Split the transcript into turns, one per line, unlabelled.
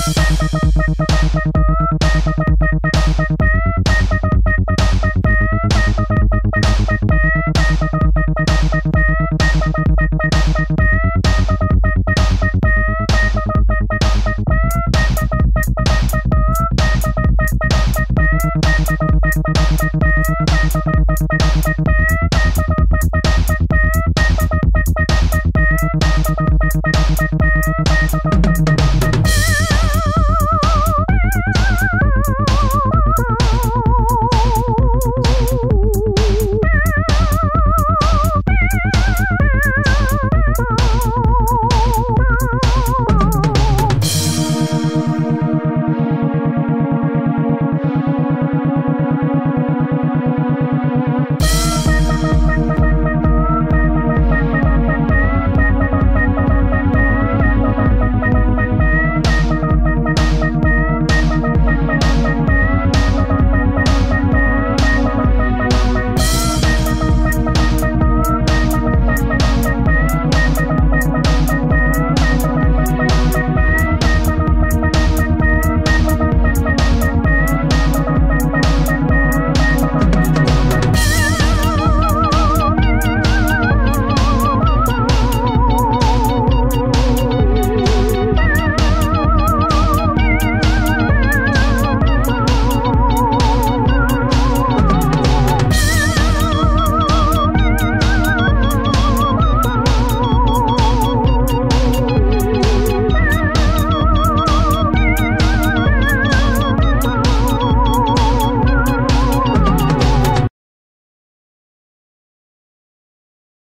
Thank Woo!